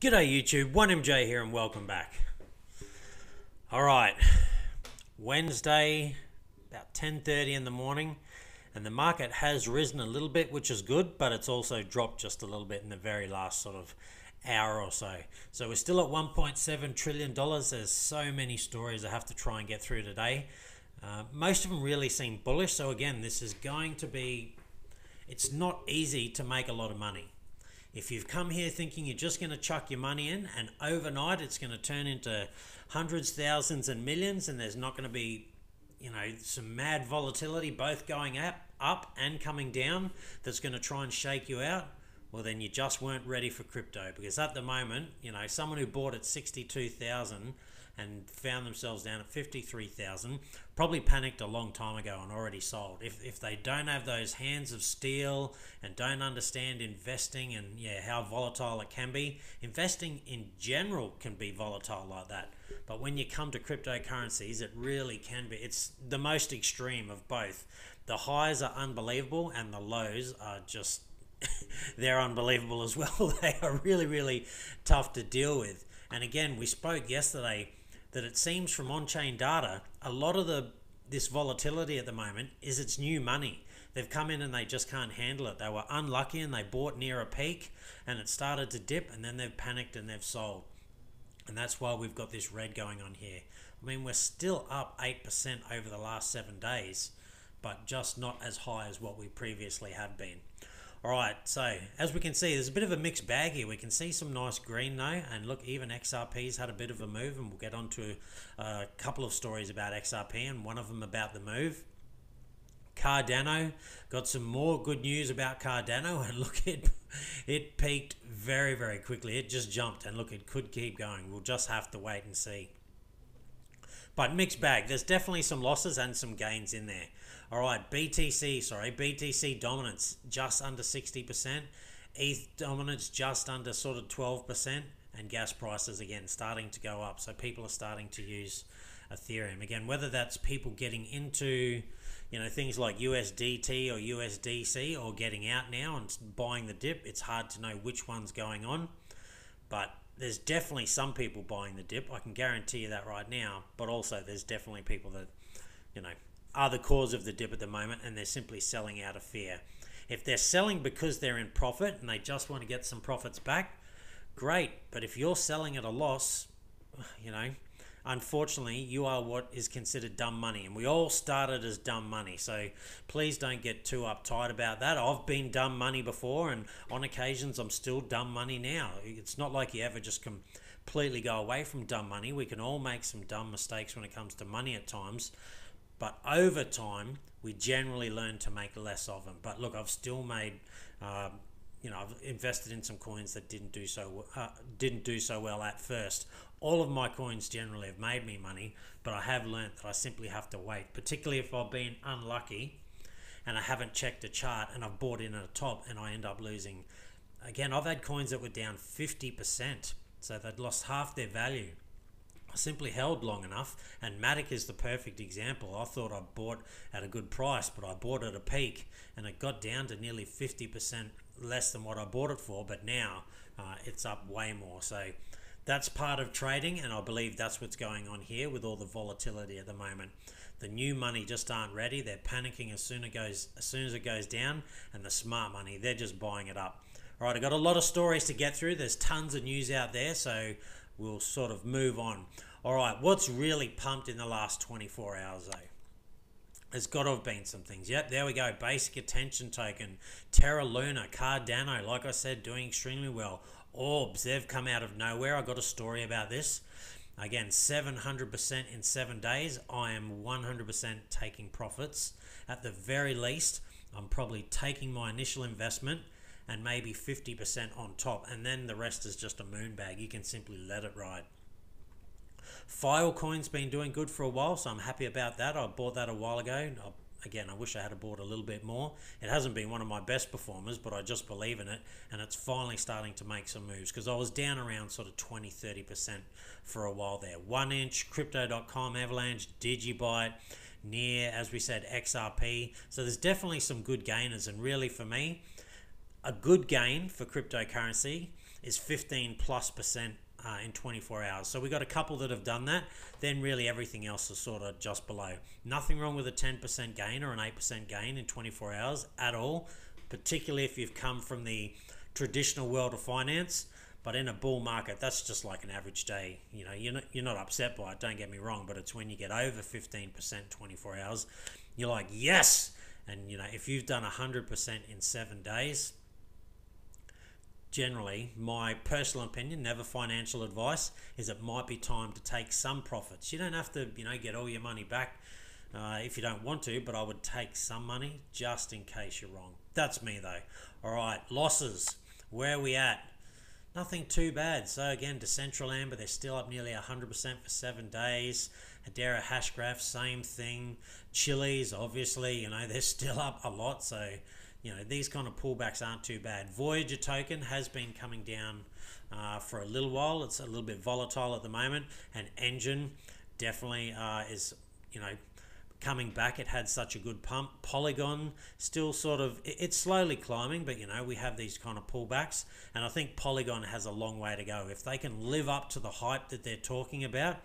G'day YouTube, 1MJ here and welcome back. Alright, Wednesday, about 10.30 in the morning, and the market has risen a little bit, which is good, but it's also dropped just a little bit in the very last sort of hour or so. So we're still at 1.7 trillion dollars. There's so many stories I have to try and get through today. Uh, most of them really seem bullish. So again, this is going to be. It's not easy to make a lot of money. If you've come here thinking you're just going to chuck your money in and overnight it's going to turn into hundreds, thousands, and millions, and there's not going to be, you know, some mad volatility both going up, up and coming down that's going to try and shake you out, well, then you just weren't ready for crypto. Because at the moment, you know, someone who bought at 62,000 and found themselves down at 53,000 probably panicked a long time ago and already sold. If, if they don't have those hands of steel and don't understand investing and yeah how volatile it can be, investing in general can be volatile like that. But when you come to cryptocurrencies, it really can be. It's the most extreme of both. The highs are unbelievable and the lows are just they're unbelievable as well. they are really, really tough to deal with. And again, we spoke yesterday that it seems from on-chain data, a lot of the this volatility at the moment is it's new money. They've come in and they just can't handle it. They were unlucky and they bought near a peak and it started to dip and then they've panicked and they've sold. And that's why we've got this red going on here. I mean, we're still up 8% over the last seven days, but just not as high as what we previously have been. All right, so as we can see, there's a bit of a mixed bag here. We can see some nice green though, and look, even XRP's had a bit of a move, and we'll get on to a couple of stories about XRP, and one of them about the move. Cardano got some more good news about Cardano, and look, it it peaked very very quickly. It just jumped, and look, it could keep going. We'll just have to wait and see. But mixed bag. There's definitely some losses and some gains in there. All right, BTC, sorry, BTC dominance just under 60%, ETH dominance just under sort of 12%, and gas prices again starting to go up. So people are starting to use Ethereum again. Whether that's people getting into you know things like USDT or USDC or getting out now and buying the dip, it's hard to know which one's going on. But there's definitely some people buying the dip. I can guarantee you that right now. But also there's definitely people that you know are the cause of the dip at the moment and they're simply selling out of fear. If they're selling because they're in profit and they just want to get some profits back, great. But if you're selling at a loss, you know, unfortunately, you are what is considered dumb money. And we all started as dumb money. So please don't get too uptight about that. I've been dumb money before, and on occasions, I'm still dumb money now. It's not like you ever just completely go away from dumb money. We can all make some dumb mistakes when it comes to money at times. But over time, we generally learn to make less of them. But look, I've still made, um, you know, I've invested in some coins that didn't do so uh, didn't do so well at first. All of my coins generally have made me money, but I have learned that I simply have to wait, particularly if I've been unlucky and I haven't checked a chart and I've bought in at a top and I end up losing. Again, I've had coins that were down 50%, so they'd lost half their value. Simply held long enough, and Matic is the perfect example. I thought I bought at a good price, but I bought at a peak, and it got down to nearly 50% less than what I bought it for, but now uh, it's up way more. So that's part of trading, and I believe that's what's going on here with all the volatility at the moment. The new money just aren't ready. They're panicking as soon as it goes as soon as it goes down, and the smart money they're just buying it up. All right, I've got a lot of stories to get through. There's tons of news out there, so we'll sort of move on. All right, what's really pumped in the last 24 hours, though? There's got to have been some things. Yep, there we go. Basic attention token. Terra Luna, Cardano, like I said, doing extremely well. Orbs, they've come out of nowhere. I got a story about this. Again, 700% in seven days. I am 100% taking profits. At the very least, I'm probably taking my initial investment and maybe 50% on top. And then the rest is just a moon bag. You can simply let it ride. Filecoin's been doing good for a while, so I'm happy about that. I bought that a while ago. I, again, I wish I had bought a little bit more. It hasn't been one of my best performers, but I just believe in it, and it's finally starting to make some moves because I was down around sort of 20 30% for a while there. One inch, crypto.com, Avalanche, Digibyte, near, as we said, XRP. So there's definitely some good gainers, and really for me, a good gain for cryptocurrency is 15 plus percent uh, in 24 hours. So we got a couple that have done that. Then really everything else is sort of just below. Nothing wrong with a 10% gain or an 8% gain in 24 hours at all, particularly if you've come from the traditional world of finance. But in a bull market, that's just like an average day. You know, you're not, you're not upset by it, don't get me wrong, but it's when you get over 15% 24 hours, you're like, yes! And, you know, if you've done 100% in seven days, generally, my personal opinion, never financial advice, is it might be time to take some profits. You don't have to, you know, get all your money back uh, if you don't want to, but I would take some money just in case you're wrong. That's me though. All right, losses. Where are we at? Nothing too bad. So again, Decentraland, but they're still up nearly 100% for seven days. Hedera Hashgraph, same thing. Chiliz, obviously, you know, they're still up a lot. So you know these kind of pullbacks aren't too bad. Voyager token has been coming down uh, for a little while. It's a little bit volatile at the moment, and Enjin definitely uh, is you know coming back. It had such a good pump. Polygon still sort of it's slowly climbing, but you know we have these kind of pullbacks, and I think Polygon has a long way to go. If they can live up to the hype that they're talking about,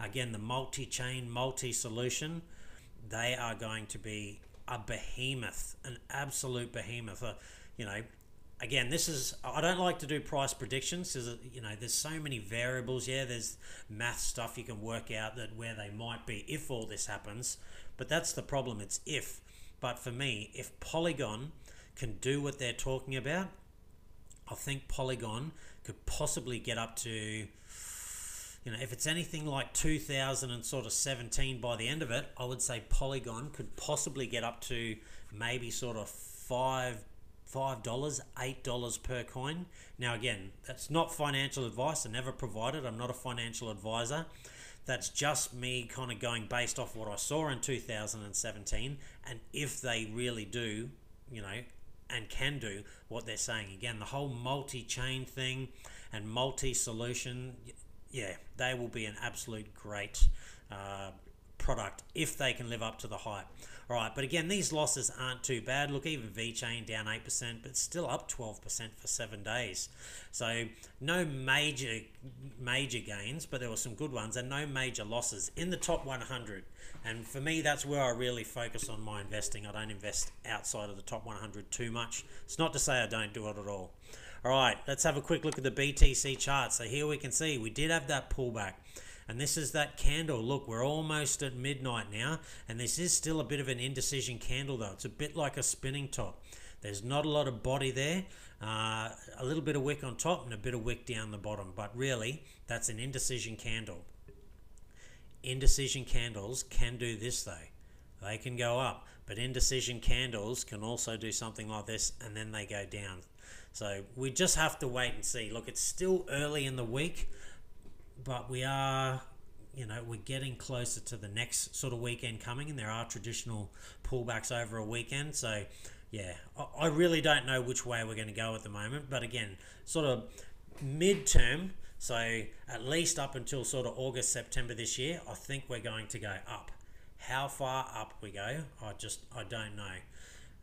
again the multi-chain, multi-solution, they are going to be a behemoth, an absolute behemoth. Uh, you know, again, this is I don't like to do price predictions because you know there's so many variables. Yeah, there's math stuff you can work out that where they might be if all this happens, but that's the problem. It's if. But for me, if Polygon can do what they're talking about, I think Polygon could possibly get up to you know, if it's anything like 2000 and sort of 17 by the end of it, I would say Polygon could possibly get up to maybe sort of five five dollars, eight dollars per coin. Now again, that's not financial advice. I never provided. I'm not a financial advisor. That's just me kind of going based off what I saw in 2017, and if they really do, you know, and can do what they're saying. Again, the whole multi-chain thing and multi-solution yeah, they will be an absolute great uh, product if they can live up to the hype. All right, but again, these losses aren't too bad. Look, even VeChain down 8%, but still up 12% for seven days. So no major major gains, but there were some good ones and no major losses in the top 100. And for me, that's where I really focus on my investing. I don't invest outside of the top 100 too much. It's not to say I don't do it at all. All right, let's have a quick look at the BTC chart. So here we can see we did have that pullback. And this is that candle. Look, we're almost at midnight now. And this is still a bit of an indecision candle, though. It's a bit like a spinning top. There's not a lot of body there. Uh, a little bit of wick on top and a bit of wick down the bottom. But really, that's an indecision candle. Indecision candles can do this, though. They can go up. But indecision candles can also do something like this and then they go down. So we just have to wait and see. Look, it's still early in the week, but we are, you know, we're getting closer to the next sort of weekend coming, and there are traditional pullbacks over a weekend. So, yeah, I really don't know which way we're going to go at the moment. But again, sort of midterm, so at least up until sort of August, September this year, I think we're going to go up. How far up we go, I just I don't know.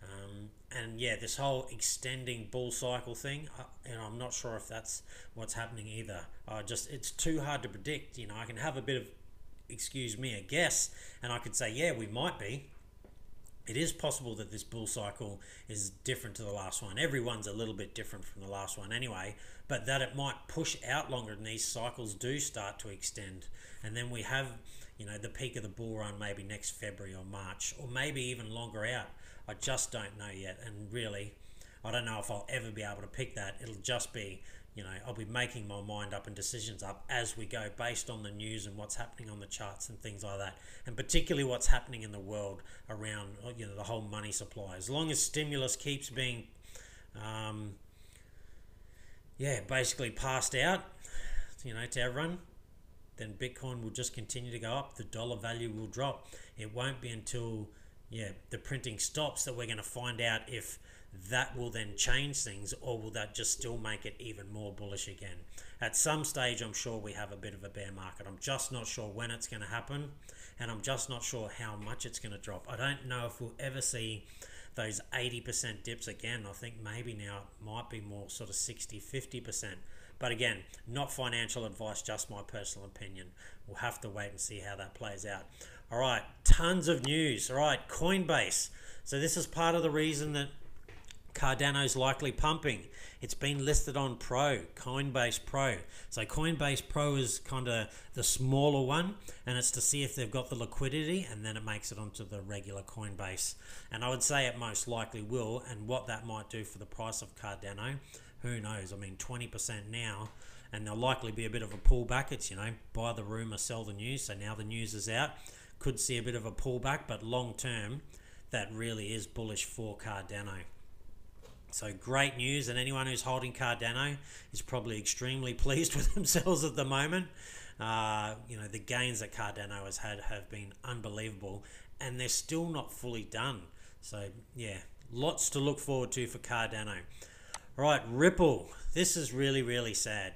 Um, and yeah, this whole extending bull cycle thing, uh, know, I'm not sure if that's what's happening either. Uh, just it's too hard to predict. You know, I can have a bit of, excuse me, a guess, and I could say, yeah, we might be. It is possible that this bull cycle is different to the last one. Everyone's a little bit different from the last one anyway, but that it might push out longer and these cycles do start to extend. And then we have, you know, the peak of the bull run maybe next February or March, or maybe even longer out I just don't know yet. And really, I don't know if I'll ever be able to pick that. It'll just be, you know, I'll be making my mind up and decisions up as we go based on the news and what's happening on the charts and things like that. And particularly what's happening in the world around, you know, the whole money supply. As long as stimulus keeps being, um, yeah, basically passed out, you know, to everyone, then Bitcoin will just continue to go up. The dollar value will drop. It won't be until yeah, the printing stops, that we're going to find out if that will then change things or will that just still make it even more bullish again. At some stage, I'm sure we have a bit of a bear market. I'm just not sure when it's going to happen and I'm just not sure how much it's going to drop. I don't know if we'll ever see those 80% dips again. I think maybe now it might be more sort of 60 50%. But again, not financial advice, just my personal opinion. We'll have to wait and see how that plays out. All right, tons of news. All right, Coinbase. So this is part of the reason that Cardano's likely pumping. It's been listed on Pro, Coinbase Pro. So Coinbase Pro is kind of the smaller one, and it's to see if they've got the liquidity, and then it makes it onto the regular Coinbase. And I would say it most likely will, and what that might do for the price of Cardano, who knows? I mean, 20% now, and there'll likely be a bit of a pullback. It's, you know, buy the rumor, sell the news. So now the news is out. Could see a bit of a pullback, but long term, that really is bullish for Cardano. So great news, and anyone who's holding Cardano is probably extremely pleased with themselves at the moment. Uh, you know, the gains that Cardano has had have been unbelievable, and they're still not fully done. So, yeah, lots to look forward to for Cardano. Right, Ripple. This is really, really sad.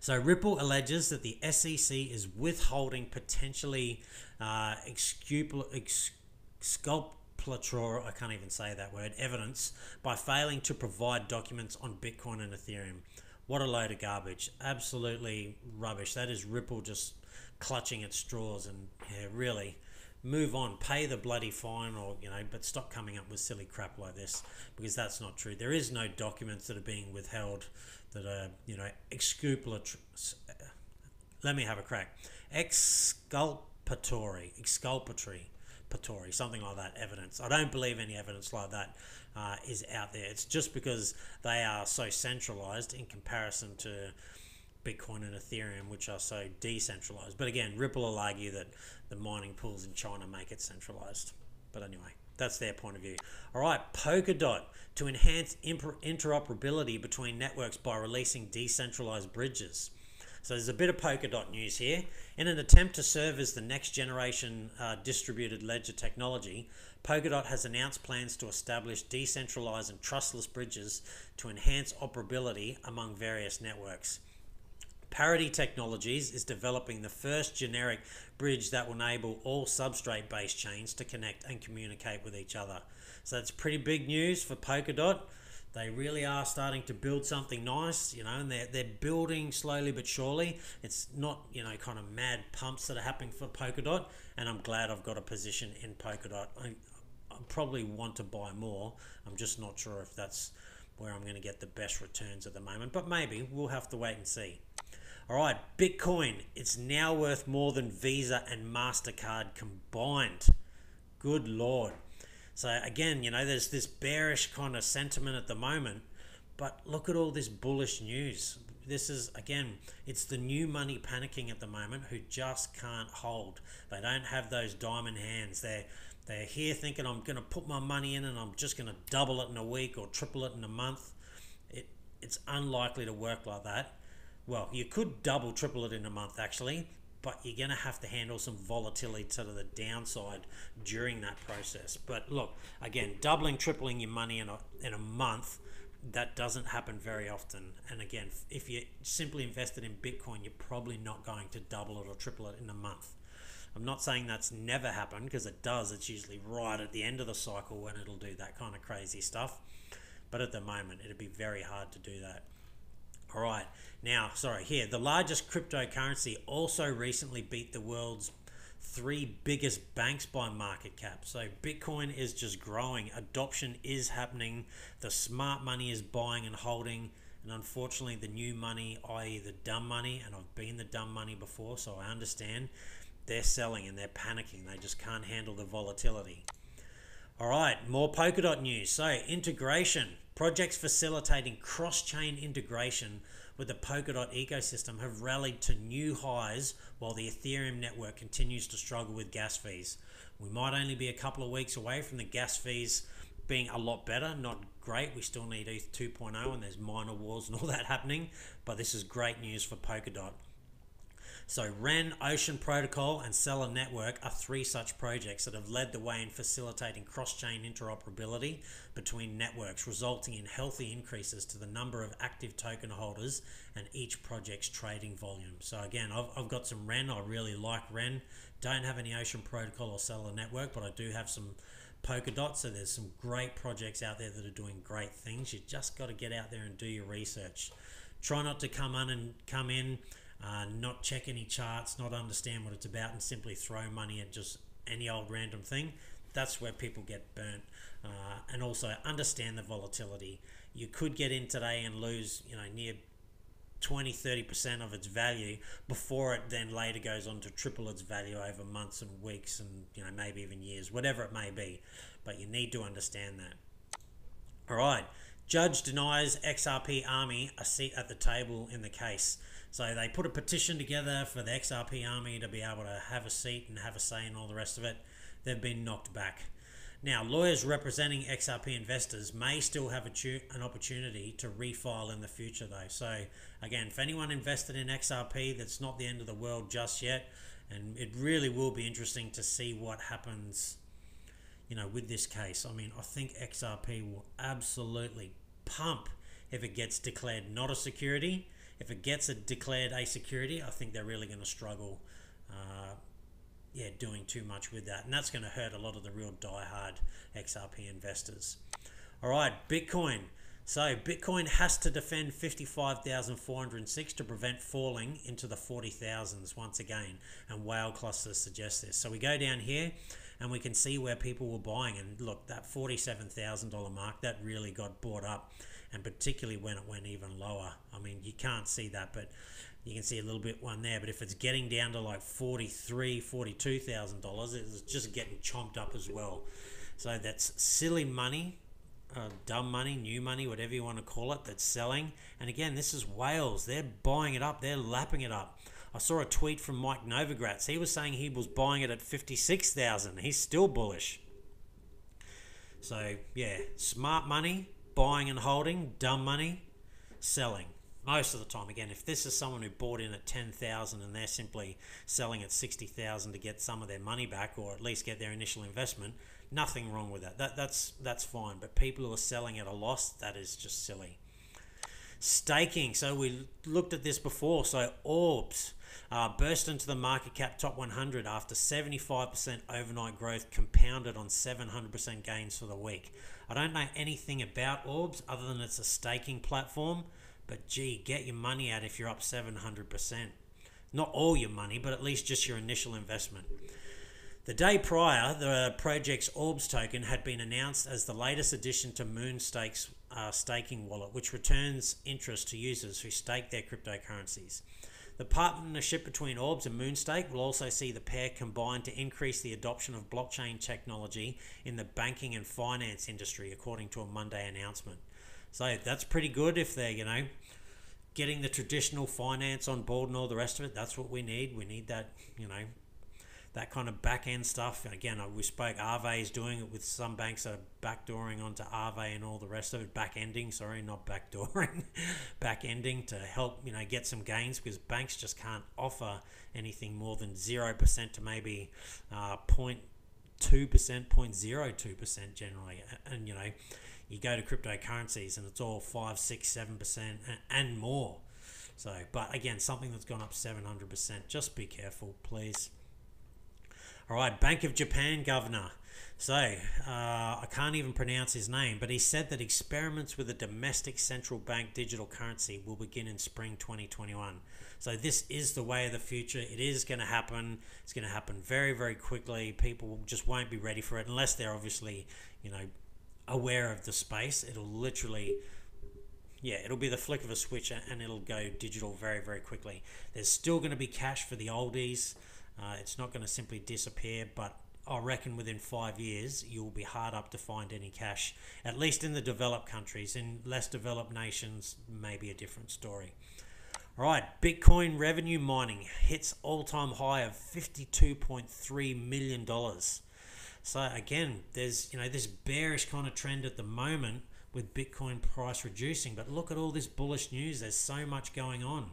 So, Ripple alleges that the SEC is withholding potentially uh, exculp- plethora, I can't even say that word, evidence by failing to provide documents on Bitcoin and Ethereum. What a load of garbage. Absolutely rubbish. That is Ripple just clutching at straws and yeah, really move on, pay the bloody fine or, you know, but stop coming up with silly crap like this because that's not true. There is no documents that are being withheld that are, you know, exculpatory. Let me have a crack. Exculpatory. Exculpatory Patori, something like that, evidence. I don't believe any evidence like that uh, is out there. It's just because they are so centralized in comparison to Bitcoin and Ethereum, which are so decentralized. But again, Ripple will argue that the mining pools in China make it centralized. But anyway, that's their point of view. All right, Polkadot to enhance interoperability between networks by releasing decentralized bridges. So there's a bit of Polkadot news here. In an attempt to serve as the next generation uh, distributed ledger technology, Polkadot has announced plans to establish decentralized and trustless bridges to enhance operability among various networks. Parity Technologies is developing the first generic bridge that will enable all substrate based chains to connect and communicate with each other. So that's pretty big news for Polkadot they really are starting to build something nice, you know, and they're, they're building slowly but surely. It's not, you know, kind of mad pumps that are happening for Polkadot, and I'm glad I've got a position in Polkadot. I, I probably want to buy more. I'm just not sure if that's where I'm going to get the best returns at the moment, but maybe we'll have to wait and see. All right, Bitcoin, it's now worth more than Visa and MasterCard combined. Good Lord. So again, you know, there's this bearish kind of sentiment at the moment, but look at all this bullish news. This is again, it's the new money panicking at the moment who just can't hold. They don't have those diamond hands. They're they're here thinking I'm going to put my money in and I'm just going to double it in a week or triple it in a month. It it's unlikely to work like that. Well, you could double, triple it in a month actually, but you're going to have to handle some volatility to the downside during that process. But look, again, doubling, tripling your money in a, in a month, that doesn't happen very often. And again, if you simply invested in Bitcoin, you're probably not going to double it or triple it in a month. I'm not saying that's never happened because it does. It's usually right at the end of the cycle when it'll do that kind of crazy stuff. But at the moment, it'd be very hard to do that. All right. Now, sorry, here, the largest cryptocurrency also recently beat the world's three biggest banks by market cap. So Bitcoin is just growing. Adoption is happening. The smart money is buying and holding. And unfortunately, the new money, i.e., the dumb money, and I've been the dumb money before, so I understand, they're selling and they're panicking. They just can't handle the volatility. All right, more Polkadot news. So, integration. Projects facilitating cross chain integration with the Polkadot ecosystem have rallied to new highs while the Ethereum network continues to struggle with gas fees. We might only be a couple of weeks away from the gas fees being a lot better, not great. We still need ETH 2.0 and there's miner wars and all that happening, but this is great news for Polkadot. So, Ren, Ocean Protocol, and Stellar Network are three such projects that have led the way in facilitating cross chain interoperability between networks, resulting in healthy increases to the number of active token holders and each project's trading volume. So, again, I've, I've got some Ren. I really like Ren. Don't have any Ocean Protocol or Stellar Network, but I do have some Polkadot. So, there's some great projects out there that are doing great things. You just got to get out there and do your research try not to come on and come in, uh, not check any charts, not understand what it's about, and simply throw money at just any old random thing. That's where people get burnt. Uh, and also understand the volatility. You could get in today and lose, you know, near 20 30% of its value before it then later goes on to triple its value over months and weeks and you know maybe even years whatever it may be but you need to understand that all right judge denies xrp army a seat at the table in the case so they put a petition together for the xrp army to be able to have a seat and have a say and all the rest of it they've been knocked back now, lawyers representing XRP investors may still have a, an opportunity to refile in the future, though. So, again, for anyone invested in XRP, that's not the end of the world just yet, and it really will be interesting to see what happens, you know, with this case. I mean, I think XRP will absolutely pump if it gets declared not a security. If it gets a declared a security, I think they're really going to struggle. Uh, yeah, doing too much with that. And that's going to hurt a lot of the real die-hard XRP investors. All right, Bitcoin. So Bitcoin has to defend 55,406 to prevent falling into the 40,000s once again. And whale clusters suggest this. So we go down here and we can see where people were buying. And look, that $47,000 mark, that really got bought up. And particularly when it went even lower. I mean, you can't see that, but you can see a little bit one there but if it's getting down to like 43 42000 dollars it's just getting chomped up as well so that's silly money uh, dumb money new money whatever you want to call it that's selling and again this is whales they're buying it up they're lapping it up I saw a tweet from Mike Novogratz. He was saying he was buying it at 56,000. He's still bullish. So, yeah, smart money, buying and holding, dumb money, selling. Most of the time again if this is someone who bought in at 10,000 and they're simply selling at 60,000 to get some of their money back or at least get their initial investment nothing wrong with that. that that's that's fine. But people who are selling at a loss that is just silly staking so we looked at this before so orbs uh, burst into the market cap top 100 after 75% overnight growth compounded on 700% gains for the week i don't know anything about orbs other than it's a staking platform but gee, get your money out if you're up 700%. Not all your money, but at least just your initial investment. The day prior, the project's Orbs token had been announced as the latest addition to Moonstake's uh, staking wallet, which returns interest to users who stake their cryptocurrencies. The partnership between Orbs and Moonstake will also see the pair combine to increase the adoption of blockchain technology in the banking and finance industry, according to a Monday announcement. So that's pretty good if they're, you know, getting the traditional finance on board and all the rest of it. That's what we need. We need that, you know, that kind of back end stuff. And again, we spoke Aave is doing it with some banks that are backdooring onto Aave and all the rest of it. Back ending, sorry, not backdooring, back ending to help you know get some gains because banks just can't offer anything more than zero percent to maybe uh, 0.2 percent, 0.02 percent generally, and you know you go to cryptocurrencies and it's all five, six, seven percent and more. So, but again, something that's gone up seven hundred percent. Just be careful, please. All right, Bank of Japan governor. So, uh, I can't even pronounce his name, but he said that experiments with a domestic central bank digital currency will begin in spring 2021. So, this is the way of the future. It is going to happen. It's going to happen very, very quickly. People just won't be ready for it unless they're obviously, you know, aware of the space, it'll literally, yeah, it'll be the flick of a switch and it'll go digital very, very quickly. There's still going to be cash for the oldies. Uh, it's not going to simply disappear, but I reckon within five years you'll be hard up to find any cash, at least in the developed countries. In less developed nations, maybe a different story. All right, Bitcoin revenue mining hits all-time high of $52.3 million. So again, there's you know this bearish kind of trend at the moment with Bitcoin price reducing, but look at all this bullish news. There's so much going on.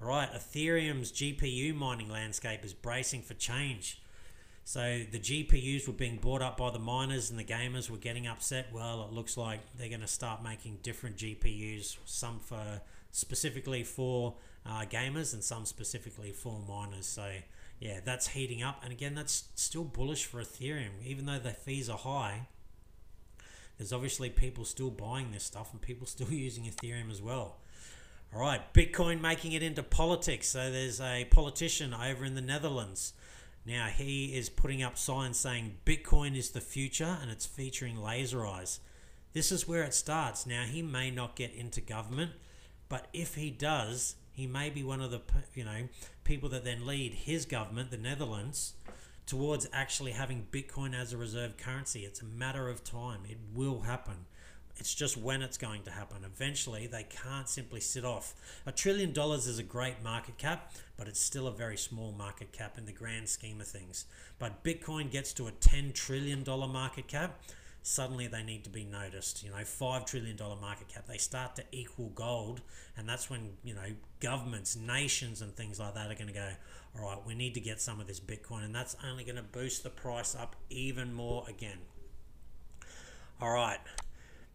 Right, Ethereum's GPU mining landscape is bracing for change. So the GPUs were being bought up by the miners and the gamers were getting upset. Well, it looks like they're going to start making different GPUs, some for specifically for uh, gamers and some specifically for miners. So yeah, that's heating up. And again, that's still bullish for Ethereum, even though the fees are high. There's obviously people still buying this stuff and people still using Ethereum as well. All right, Bitcoin making it into politics. So there's a politician over in the Netherlands. Now he is putting up signs saying Bitcoin is the future and it's featuring laser eyes. This is where it starts. Now he may not get into government, but if he does, he may be one of the you know people that then lead his government, the Netherlands, towards actually having Bitcoin as a reserve currency. It's a matter of time. It will happen. It's just when it's going to happen. Eventually, they can't simply sit off. A trillion dollars is a great market cap, but it's still a very small market cap in the grand scheme of things. But Bitcoin gets to a $10 trillion market cap, suddenly they need to be noticed. You know, $5 trillion market cap, they start to equal gold. And that's when, you know, governments, nations, and things like that are going to go, all right, we need to get some of this Bitcoin. And that's only going to boost the price up even more again. All right.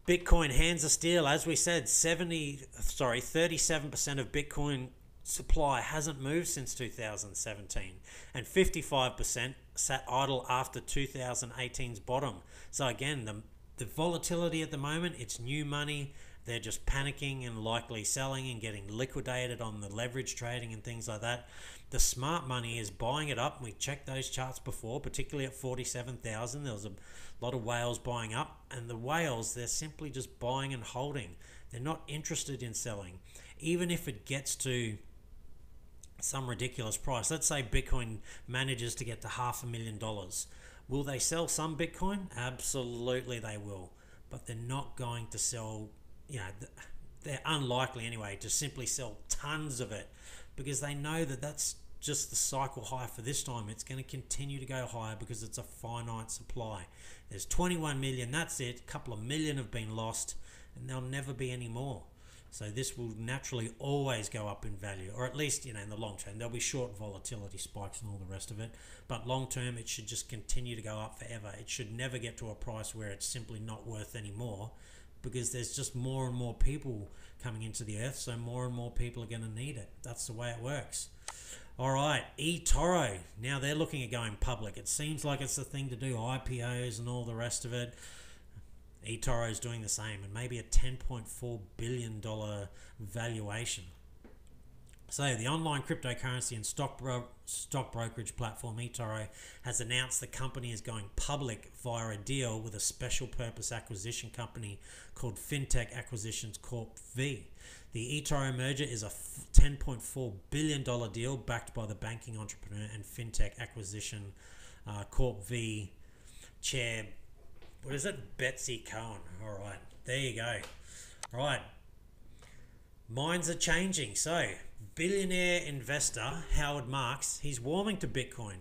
Bitcoin hands of steel, as we said, 70 sorry, 37% of Bitcoin supply hasn't moved since 2017 and 55% sat idle after 2018's bottom. So again, the the volatility at the moment, it's new money, they're just panicking and likely selling and getting liquidated on the leverage trading and things like that. The smart money is buying it up. We checked those charts before, particularly at 47,000. There was a lot of whales buying up, and the whales, they're simply just buying and holding. They're not interested in selling. Even if it gets to some ridiculous price, let's say Bitcoin manages to get to half a million dollars. Will they sell some Bitcoin? Absolutely, they will. But they're not going to sell, you know, they're unlikely anyway to simply sell tons of it because they know that that's just the cycle high for this time. It's going to continue to go higher because it's a finite supply. There's 21 million, that's it. A couple of million have been lost, and there'll never be any more. So this will naturally always go up in value, or at least you know in the long term. There'll be short volatility spikes and all the rest of it, but long term it should just continue to go up forever. It should never get to a price where it's simply not worth any more, because there's just more and more people coming into the earth, so more and more people are going to need it. That's the way it works. All right, eToro. Now they're looking at going public. It seems like it's the thing to do, IPOs and all the rest of it. eToro is doing the same, and maybe a $10.4 billion valuation. So, the online cryptocurrency and stock, bro- stock brokerage platform eToro has announced the company is going public via a deal with a special purpose acquisition company called FinTech Acquisitions Corp V. The eToro merger is a $10.4 billion deal backed by the banking entrepreneur and FinTech Acquisition uh, Corp V chair. What is it? Betsy Cohen. All right, there you go. All right, minds are changing. So, billionaire investor Howard Marks, he's warming to Bitcoin.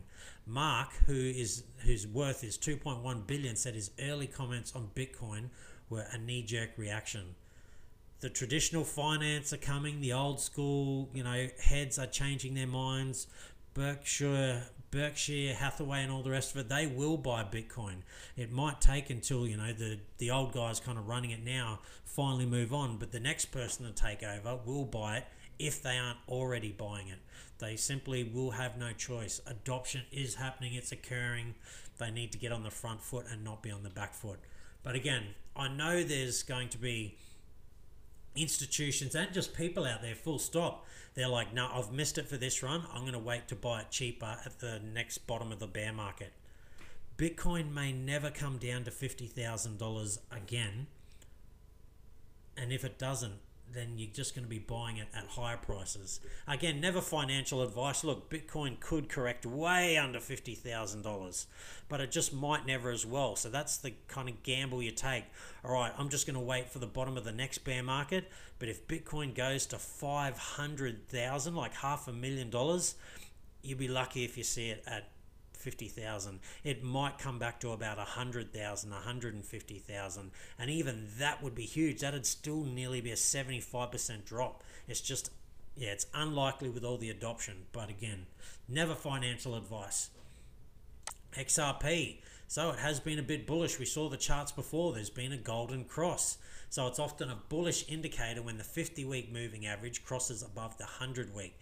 Mark, who is whose worth is 2.1 billion, said his early comments on Bitcoin were a knee-jerk reaction. The traditional finance are coming. The old school, you know, heads are changing their minds. Berkshire, Berkshire Hathaway, and all the rest of it, they will buy Bitcoin. It might take until you know the the old guys kind of running it now finally move on, but the next person to take over will buy it if they aren't already buying it. They simply will have no choice. Adoption is happening, it's occurring. They need to get on the front foot and not be on the back foot. But again, I know there's going to be institutions and just people out there, full stop. They're like, no, I've missed it for this run. I'm going to wait to buy it cheaper at the next bottom of the bear market. Bitcoin may never come down to $50,000 again. And if it doesn't, then you're just going to be buying it at higher prices. Again, never financial advice. Look, Bitcoin could correct way under $50,000, but it just might never as well. So that's the kind of gamble you take. All right, I'm just going to wait for the bottom of the next bear market. But if Bitcoin goes to 500,000, like half a million dollars, you'll be lucky if you see it at 50,000. It might come back to about 100,000, 150,000. And even that would be huge. That'd still nearly be a 75% drop. It's just, yeah, it's unlikely with all the adoption. But again, never financial advice. XRP. So it has been a bit bullish. We saw the charts before. There's been a golden cross. So it's often a bullish indicator when the 50 week moving average crosses above the 100 week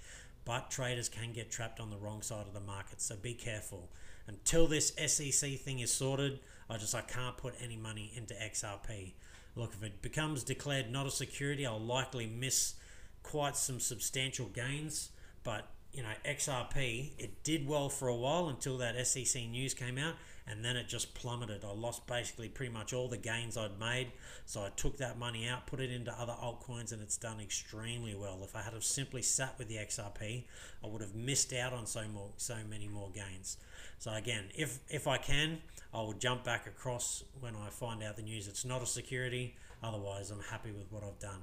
but traders can get trapped on the wrong side of the market. So be careful. Until this SEC thing is sorted, I just I can't put any money into XRP. Look, if it becomes declared not a security, I'll likely miss quite some substantial gains, but you know, XRP, it did well for a while until that SEC news came out, and then it just plummeted. I lost basically pretty much all the gains I'd made, so I took that money out, put it into other altcoins, and it's done extremely well. If I had have simply sat with the XRP, I would have missed out on so more, so many more gains. So again, if if I can, I will jump back across when I find out the news. It's not a security. Otherwise, I'm happy with what I've done.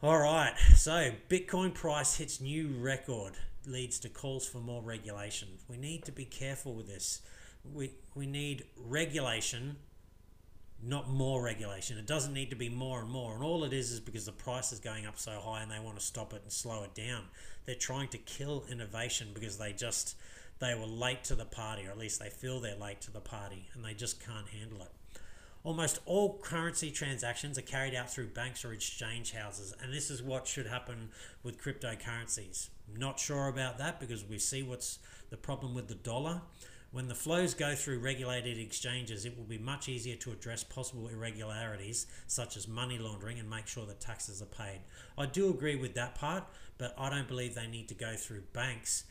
All right, so Bitcoin price hits new record, leads to calls for more regulation. We need to be careful with this. We we need regulation, not more regulation. It doesn't need to be more and more. And all it is is because the price is going up so high and they want to stop it and slow it down. They're trying to kill innovation because they just they were late to the party, or at least they feel they're late to the party, and they just can't handle it. Almost all currency transactions are carried out through banks or exchange houses, and this is what should happen with cryptocurrencies. Not sure about that because we see what's the problem with the dollar. When the flows go through regulated exchanges, it will be much easier to address possible irregularities such as money laundering and make sure that taxes are paid. I do agree with that part, but I don't believe they need to go through banks.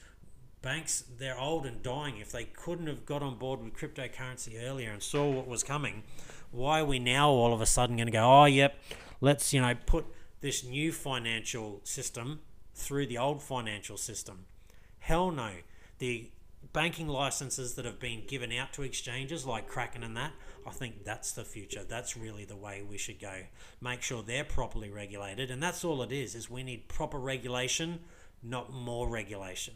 Banks they're old and dying. If they couldn't have got on board with cryptocurrency earlier and saw what was coming why are we now all of a sudden going to go oh yep let's you know put this new financial system through the old financial system? Hell no. The banking licenses that have been given out to exchanges like kraken and that i think that's the future that's really the way we should go make sure they're properly regulated and that's all it is is we need proper regulation not more regulation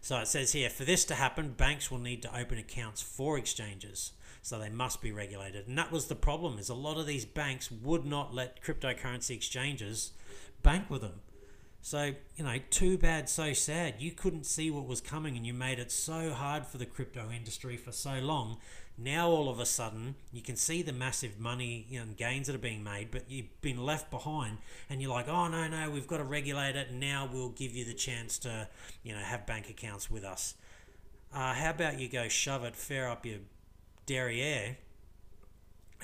so it says here for this to happen, banks will need to open accounts for exchanges. So they must be regulated. And that was the problem is a lot of these banks would not let cryptocurrency exchanges bank with them. So, you know, too bad, so sad. You couldn't see what was coming and you made it so hard for the crypto industry for so long now all of a sudden you can see the massive money and gains that are being made, but you've been left behind, and you're like, oh no no, we've got to regulate it, now we'll give you the chance to you know have bank accounts with us. Uh, how about you go shove it fair up your derriere,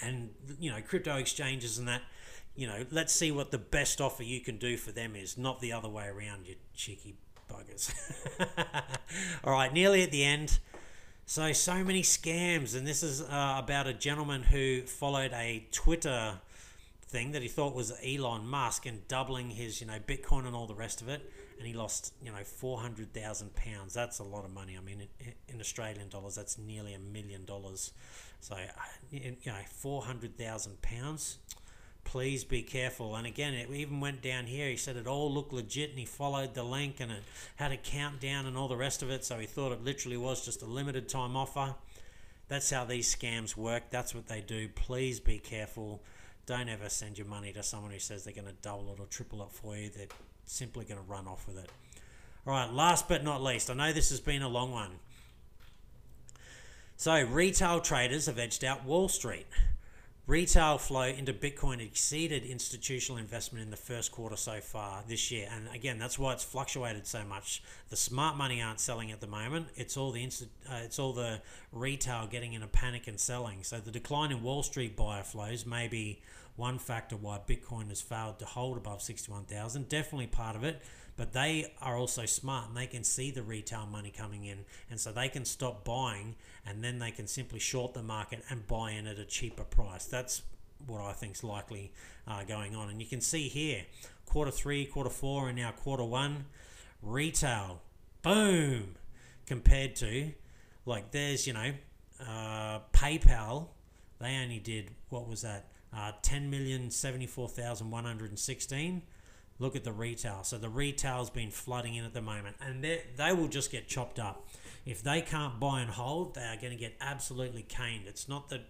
and you know crypto exchanges and that. You know, let's see what the best offer you can do for them is, not the other way around, you cheeky buggers. All right, nearly at the end. So, so many scams. And this is uh, about a gentleman who followed a Twitter thing that he thought was Elon Musk and doubling his, you know, Bitcoin and all the rest of it. And he lost, you know, 400,000 pounds. That's a lot of money. I mean, in, in Australian dollars, that's nearly a million dollars. So, uh, you know, 400,000 pounds please be careful. And again, it even went down here. He said it all looked legit and he followed the link and it had a countdown and all the rest of it. So he thought it literally was just a limited time offer. That's how these scams work. That's what they do. Please be careful. Don't ever send your money to someone who says they're going to double it or triple it for you. They're simply going to run off with it. All right, last but not least, I know this has been a long one. So, retail traders have edged out Wall Street. Retail flow into Bitcoin exceeded institutional investment in the first quarter so far this year. And again, that's why it's fluctuated so much. The smart money aren't selling at the moment. It's all the uh, it's all the retail getting in a panic and selling. So the decline in Wall Street buyer flows may be one factor why Bitcoin has failed to hold above 61,000. Definitely part of it but they are also smart and they can see the retail money coming in. And so they can stop buying and then they can simply short the market and buy in at a cheaper price. That's what i think is likely uh, going on. And you can see here quarter three quarter four and now quarter one retail boom compared to like there's you know uh, paypal they only did what was that uh, 10,074,116 look at the retail. So the retail's been flooding in at the moment, and they they will just get chopped up. If they can't buy and hold, they are going to get absolutely caned. It's not that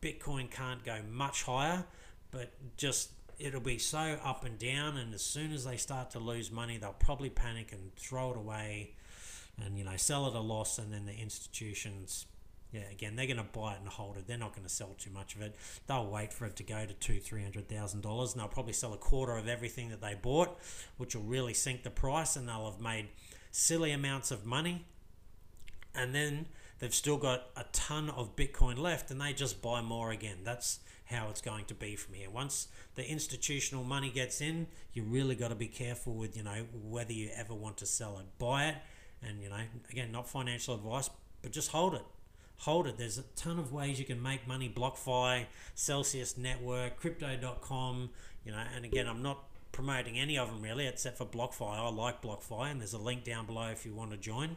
Bitcoin can't go much higher, but just it'll be so up and down. And as soon as they start to lose money, they'll probably panic and throw it away, and you know sell at a loss, and then the institutions yeah, again, they're going to buy it and hold it. They're not going to sell too much of it. They'll wait for it to go to two, three hundred thousand dollars, and they'll probably sell a quarter of everything that they bought, which will really sink the price, and they'll have made silly amounts of money. And then they've still got a ton of Bitcoin left, and they just buy more again. That's how it's going to be from here. Once the institutional money gets in, you really got to be careful with you know whether you ever want to sell it. Buy it, and you know again, not financial advice, but just hold it. Hold it. There's a ton of ways you can make money. BlockFi, Celsius Network, Crypto.com. You know, and again, I'm not promoting any of them really, except for BlockFi. I like BlockFi, and there's a link down below if you want to join.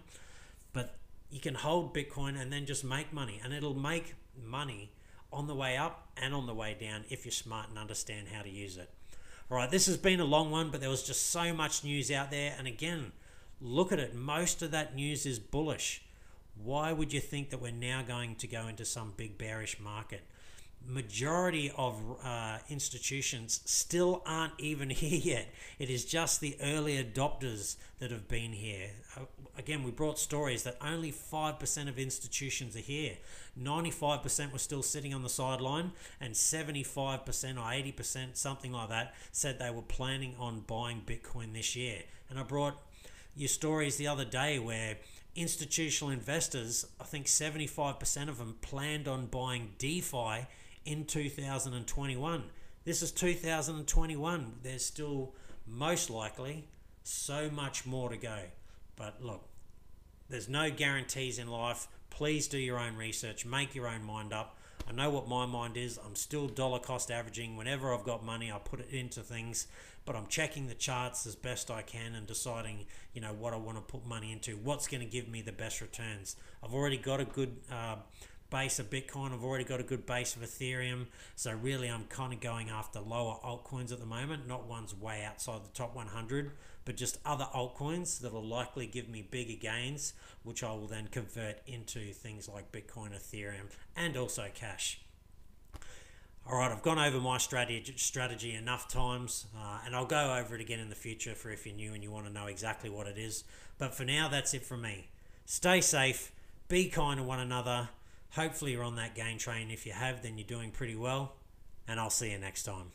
But you can hold Bitcoin and then just make money, and it'll make money on the way up and on the way down if you're smart and understand how to use it. All right, this has been a long one, but there was just so much news out there. And again, look at it. Most of that news is bullish. Why would you think that we're now going to go into some big bearish market? majority of uh, institutions still aren't even here yet. It is just the early adopters that have been here. Uh, again, we brought stories that only 5% of institutions are here. 95% were still sitting on the sideline, and 75% or 80%, something like that, said they were planning on buying Bitcoin this year. And I brought your stories the other day where institutional investors, I think 75% of them planned on buying DeFi in 2021. This is 2021. There's still most likely so much more to go. But look, there's no guarantees in life. Please do your own research, make your own mind up. I know what my mind is. I'm still dollar cost averaging. Whenever I've got money, I put it into things, but I'm checking the charts as best I can and deciding, you know, what I want to put money into, what's going to give me the best returns. I've already got a good uh, base of Bitcoin. I've already got a good base of Ethereum. So really, I'm kind of going after lower altcoins at the moment, not ones way outside the top 100, but just other altcoins that will likely give me bigger gains, which I will then convert into things like Bitcoin, Ethereum, and also cash. All right, I've gone over my strategy strategy enough times, uh, and I'll go over it again in the future for if you're new and you want to know exactly what it is. But for now, that's it from me. Stay safe, be kind to one another Hopefully, you're on that gain train. If you have, then you're doing pretty well. And I'll see you next time.